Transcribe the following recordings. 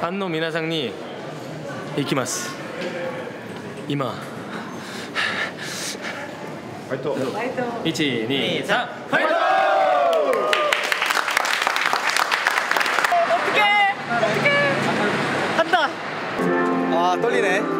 ファンの皆さんに行きます今ファイト123ファイト아 떨리네.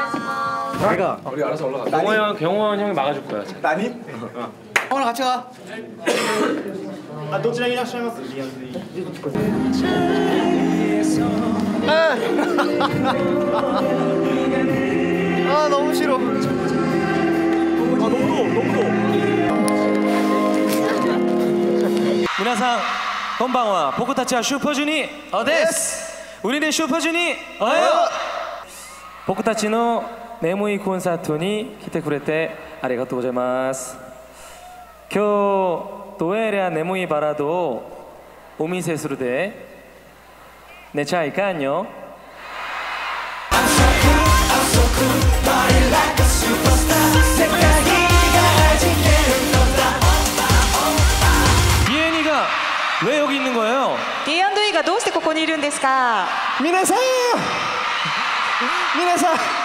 내가 아, 우리 알아서 올라가. 경호 형, 경호 형이 막아줄 거야. 나니? 어. 형랑 같이 가. 아, 너 지금 이랑 시작했어. 아, 너무 싫어. 아, 너무 더워, 너무 더워. 미나상 건방와 포코타치와 슈퍼주니 어데스. 우리는 슈퍼주니 어요. 僕たちの眠いコンサートに来てくれてありがとうございます今日どうやら眠いバラードをお見せするで寝ちゃいかんよイエニが왜 여기 있는 거예요? D&E がどうしてここにいるんですか 미나상! 미나상!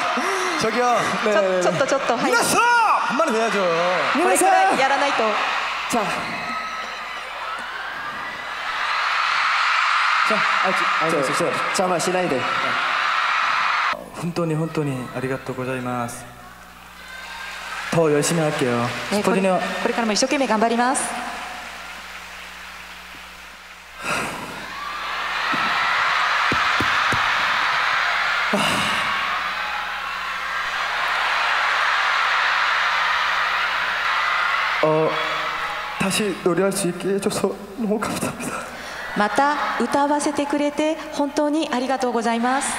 저기요. ちょちょっとちょっとはいこ 미나상! 한마디 해야죠. れくらいやらないと 자. 자, 아, 저, 저, 저, 잠깐만, 시나이데. 本当に本当にありがとうございます。더 열심히 할게요. えーこれ 스포츠는 これからも一生懸命頑張ります 어 다시 노래할 수 있게 해줘서 너무 감사합니다. また歌わせてくれて本当にありがとうございます